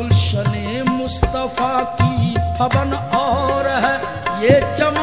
गुलशन मुस्तफ़ा की फबन और है। ये चम